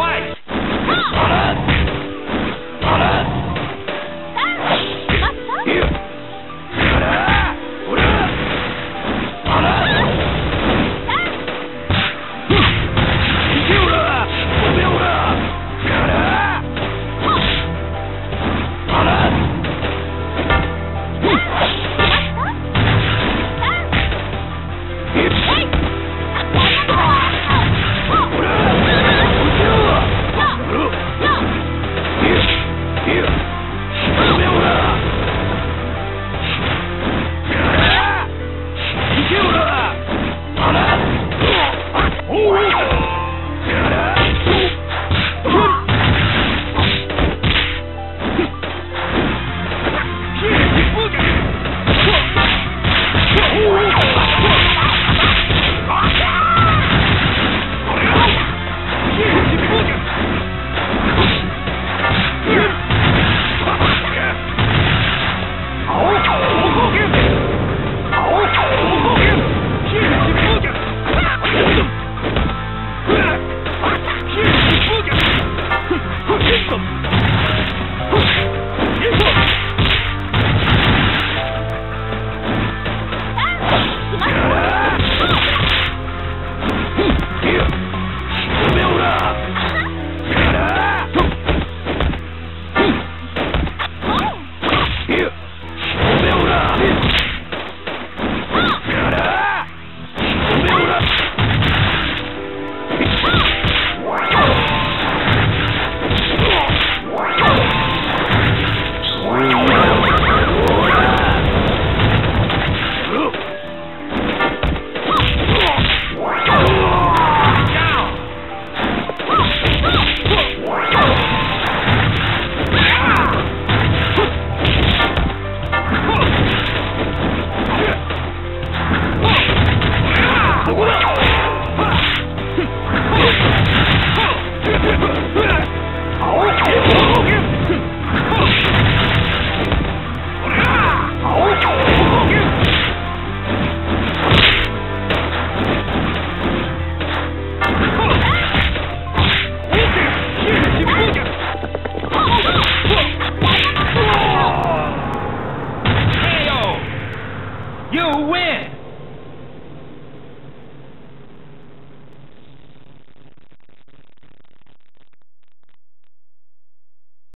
twice. You win!